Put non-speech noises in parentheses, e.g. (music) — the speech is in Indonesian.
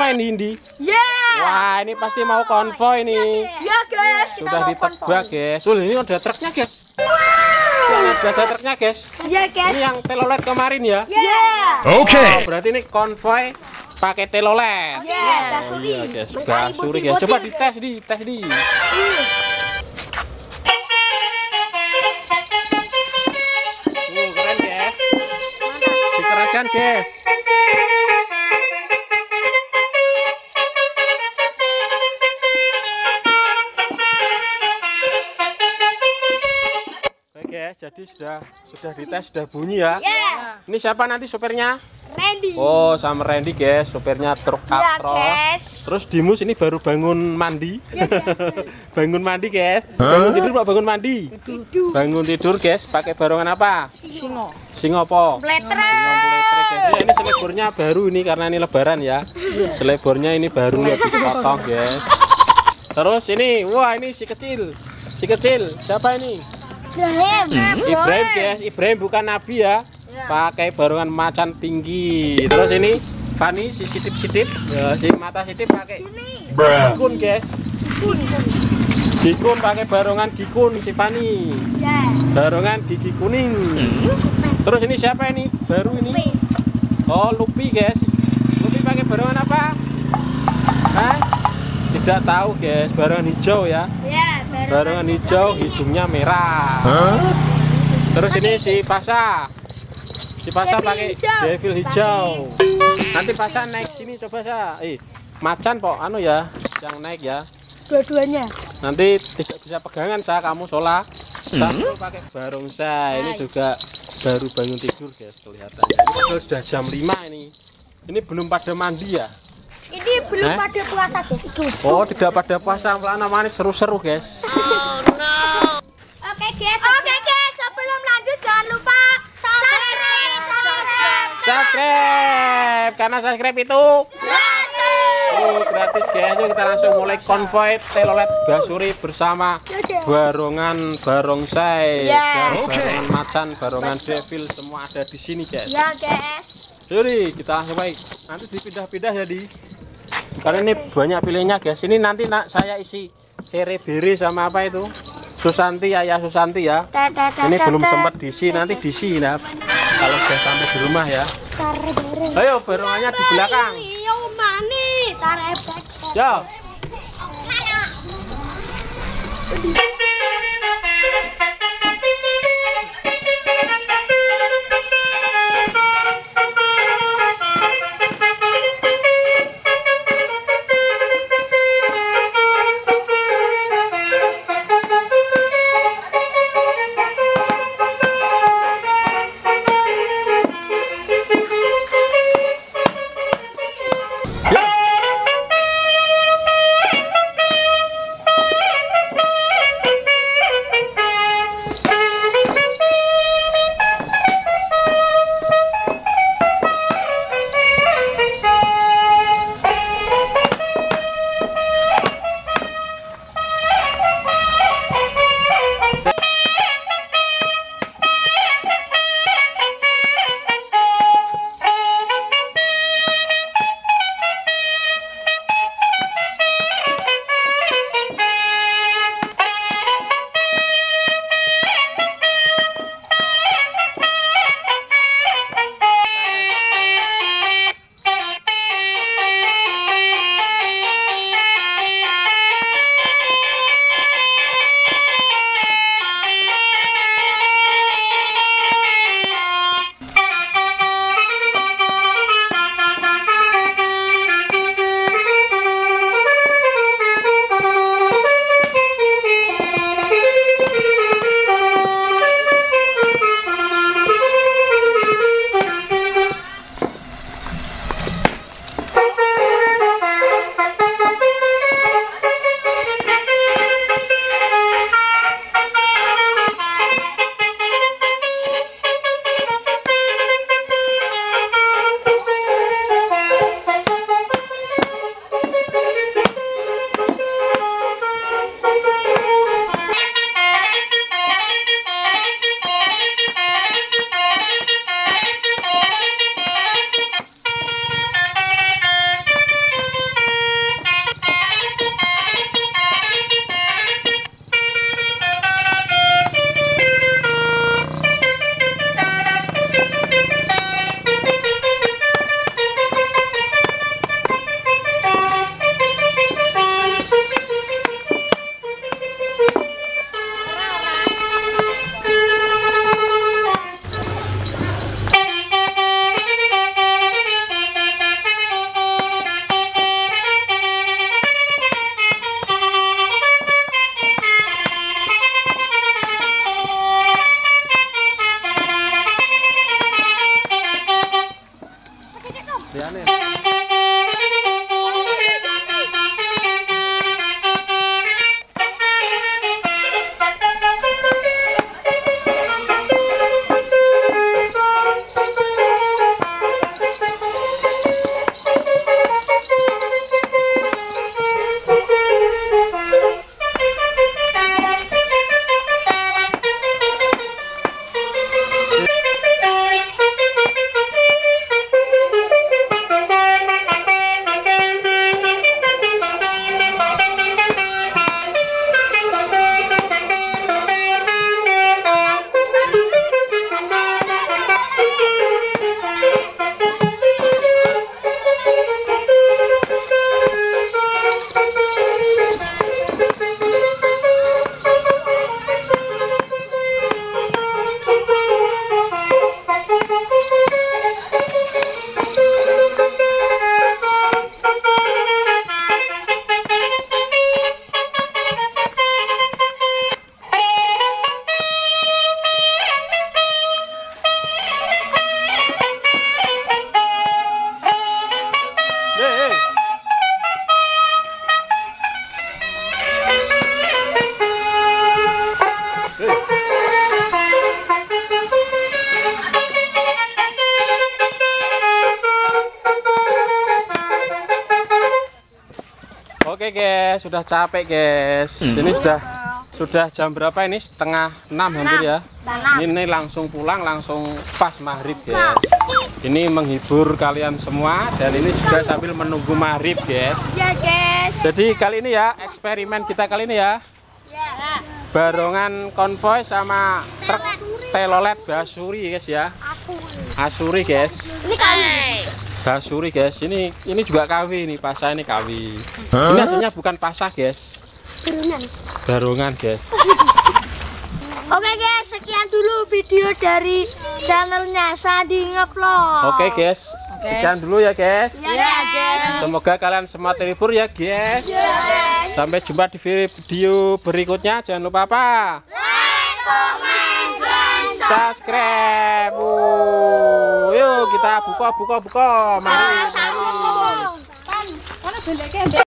main Hindi? Yeah. Wah, ini pasti mau konvoy nih. Ya guys, kita Sudah mau ditebak, guys. Sul, ini ada truknya, guys. Ini ada truknya, guys. Ya guys. Ini yang telolet kemarin ya. Ya. Oh, berarti ini konvoy pakai telolet. Ya, Basuri. Iya, guys. Basuri, guys. Coba dites di, tes di. Uh, keren, guys. Dikeraskan, guys. Jadi sudah sudah dites sudah bunyi ya. Ya. Ini siapa nanti sopirnya? Randy. Oh, sama Randy guys, sopirnya truk Ya Actros. guys. Terus Dimus ini baru bangun mandi. (laughs) bangun mandi guys. Bangun tidur Pak bangun mandi. Tidur. Bangun tidur guys, pakai barongan apa? Singo. Singopo. Bletre. Kompletrek, guys. Ya, ini selebornya baru ini karena ini lebaran ya. Selebornya ini baru habis potong guys. Terus ini, wah ini si kecil. Si kecil, siapa ini? Ibrahim. Ibrahim guys, Ibrahim bukan nabi ya. Pakai barongan macan tinggi. Terus ini Fani si sitip-sitip, ya, si mata sitip pakai gikun guys. Gikun pakai barongan gikun si Fani. Ya. Barongan gigi kuning. Terus ini siapa ini? Baru ini. Oh, Lupi guys. Lupi pakai barongan apa? Hah? Tidak tahu guys, barongan hijau ya. Ya, baru. Barongan hijau, hidungnya merah. Terus ini si Pasha. Si Pasha Devil pakai hijau. devil hijau. Nanti Pasha naik sini coba sa. Eh, macan pok anu ya, yang naik ya. Dua-duanya. Nanti tidak bisa pegangan sa kamu sholat. Satu pakai barongsai. Ini juga baru bangun tidur guys kelihatannya. Ini sudah jam 5 ini. Ini belum pada mandi ya. Ini belum Eh? pada puasa guys. Oh, tidak pada puasa. Pelana manis seru-seru guys. Oke guys. Oke guys, sebelum lanjut jangan lupa subscribe. Subscribe. Subscribe karena subscribe itu Oh, gratis guys. Yuk kita langsung mulai konvoy telolet basuri bersama barongan barongsai Ya. dan barongan macan, barongan devil semua ada di sini guys. Ya guys. Yuri, kita langsung baik. Nanti dipindah-pindah jadi. Karena ini banyak pilihnya guys. Ini nanti nak saya isi cerebere sama apa itu? Susanti ayah Susanti ya. Ini belum sempat diisi, nanti diisi ya. Kalau sudah sampai di rumah ya. Ayo barongannya di belakang. Iya Yo. guys, sudah capek guys. Ini sudah sudah jam berapa ini? Setengah enam hampir ya. Ini, ini langsung pulang, langsung pas maghrib guys. Ini menghibur kalian semua dan ini juga sambil menunggu maghrib guys. Ya guys. Jadi kali ini ya eksperimen kita kali ini ya Ya. barongan konvoy sama truk telolet basuri guys ya. Asuri guys. Basuri guys. Ini ini juga kawi nih pasah ini kawi. Ini aslinya bukan pasah guys. Turunan. Barongan guys. (laughs) Oke guys, sekian dulu video dari channelnya Sandi Ngevlog. Oke guys. Sekian dulu ya guys. Ya, guys. Semoga kalian semua terhibur ya guys. Sampai jumpa di video berikutnya. Jangan lupa apa? Like, comment, dan Subscribe. Yuk kita buka buka buka. Mari. subscribe.